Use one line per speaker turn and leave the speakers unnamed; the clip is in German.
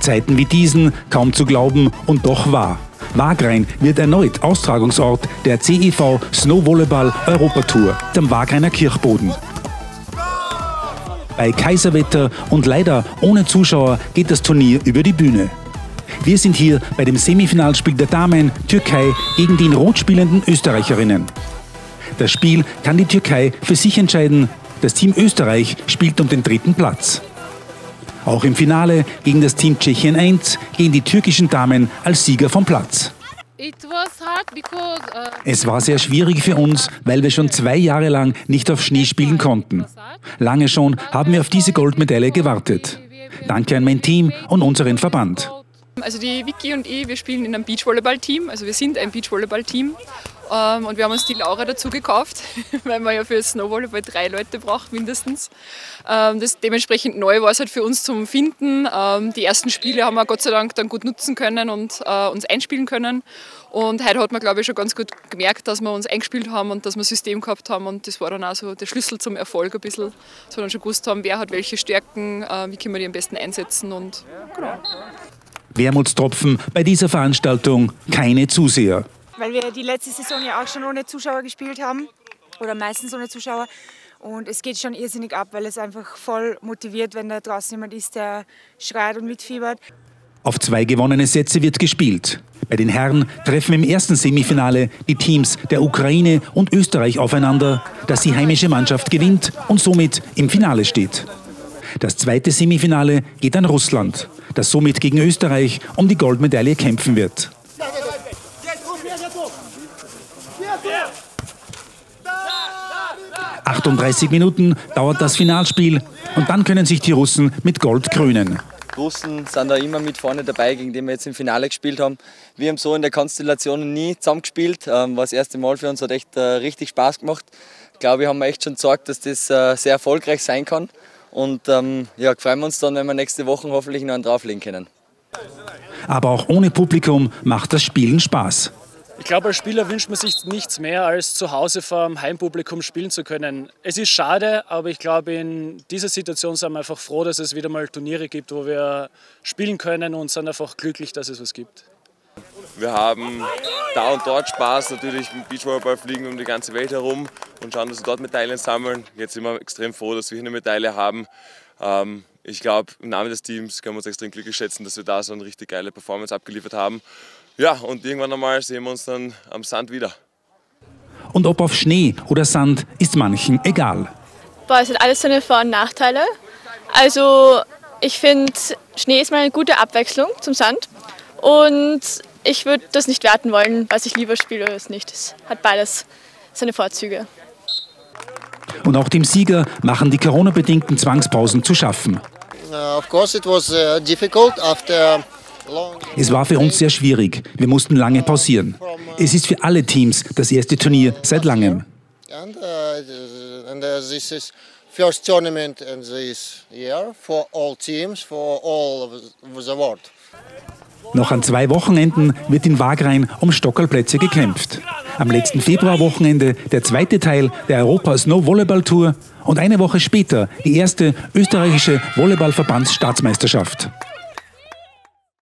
Zeiten wie diesen kaum zu glauben und doch wahr. Wagrain wird erneut Austragungsort der CEV Snowvolleyball Europatour am Wagreiner Kirchboden. Bei Kaiserwetter und leider ohne Zuschauer geht das Turnier über die Bühne. Wir sind hier bei dem Semifinalspiel der Damen Türkei gegen die in Rot spielenden Österreicherinnen. Das Spiel kann die Türkei für sich entscheiden. Das Team Österreich spielt um den dritten Platz. Auch im Finale gegen das Team Tschechien 1 gehen die türkischen Damen als Sieger vom Platz. Es war sehr schwierig für uns, weil wir schon zwei Jahre lang nicht auf Schnee spielen konnten. Lange schon haben wir auf diese Goldmedaille gewartet. Danke an mein Team und unseren Verband.
Also die Vicky und ich, wir spielen in einem Beachvolleyball-Team, also wir sind ein Beachvolleyball-Team. Ähm, und wir haben uns die Laura dazu gekauft, weil man ja für Snowvolleyball drei Leute braucht mindestens. Ähm, das dementsprechend neu war es halt für uns zum Finden. Ähm, die ersten Spiele haben wir Gott sei Dank dann gut nutzen können und äh, uns einspielen können. Und heute hat man, glaube ich, schon ganz gut gemerkt, dass wir uns eingespielt haben und dass wir ein System gehabt haben. Und das war dann auch so der Schlüssel zum Erfolg ein bisschen, dass wir dann schon gewusst haben, wer hat welche Stärken, äh, wie können wir die am besten einsetzen. Und genau.
Wermutstropfen bei dieser Veranstaltung keine Zuseher
weil wir die letzte Saison ja auch schon ohne Zuschauer gespielt haben oder meistens ohne Zuschauer. Und es geht schon irrsinnig ab, weil es einfach voll motiviert, wenn da draußen jemand ist, der schreit und mitfiebert.
Auf zwei gewonnene Sätze wird gespielt. Bei den Herren treffen im ersten Semifinale die Teams der Ukraine und Österreich aufeinander, dass die heimische Mannschaft gewinnt und somit im Finale steht. Das zweite Semifinale geht an Russland, das somit gegen Österreich um die Goldmedaille kämpfen wird. 38 Minuten dauert das Finalspiel und dann können sich die Russen mit Gold krönen.
Die Russen sind da immer mit vorne dabei, gegen die wir jetzt im Finale gespielt haben. Wir haben so in der Konstellation nie zusammengespielt. Ähm, war das erste Mal für uns, hat echt äh, richtig Spaß gemacht. Ich glaube, wir haben echt schon gezeigt, dass das äh, sehr erfolgreich sein kann. Und ähm, ja, freuen wir uns dann, wenn wir nächste Woche hoffentlich noch einen drauflegen können.
Aber auch ohne Publikum macht das Spielen Spaß.
Ich glaube, als Spieler wünscht man sich nichts mehr, als zu Hause vor dem Heimpublikum spielen zu können. Es ist schade, aber ich glaube, in dieser Situation sind wir einfach froh, dass es wieder mal Turniere gibt, wo wir spielen können und sind einfach glücklich, dass es was gibt.
Wir haben da und dort Spaß, natürlich mit Beachvolleyball fliegen um die ganze Welt herum und schauen, dass wir dort Medaillen sammeln. Jetzt sind wir extrem froh, dass wir hier eine Medaille haben. Ähm, ich glaube, im Namen des Teams können wir uns extrem glücklich schätzen, dass wir da so eine richtig geile Performance abgeliefert haben. Ja, und irgendwann einmal sehen wir uns dann am Sand wieder.
Und ob auf Schnee oder Sand, ist manchen egal.
Boah, es hat alles seine Vor- und Nachteile. Also ich finde, Schnee ist mal eine gute Abwechslung zum Sand. Und ich würde das nicht werten wollen, was ich lieber spiele oder es nicht. Es hat beides seine Vorzüge.
Und auch dem Sieger machen die Corona-bedingten Zwangspausen zu schaffen.
Uh, uh, difficult after
es war für uns sehr schwierig. Wir mussten lange pausieren. Es ist für alle Teams das erste Turnier seit langem.
First tournament in this year for all teams, for all of the world.
Noch an zwei Wochenenden wird in Wagrain um Stockerplätze gekämpft. Am letzten Februarwochenende der zweite Teil der Europa Snow Volleyball Tour und eine Woche später die erste österreichische Volleyballverbandsstaatsmeisterschaft.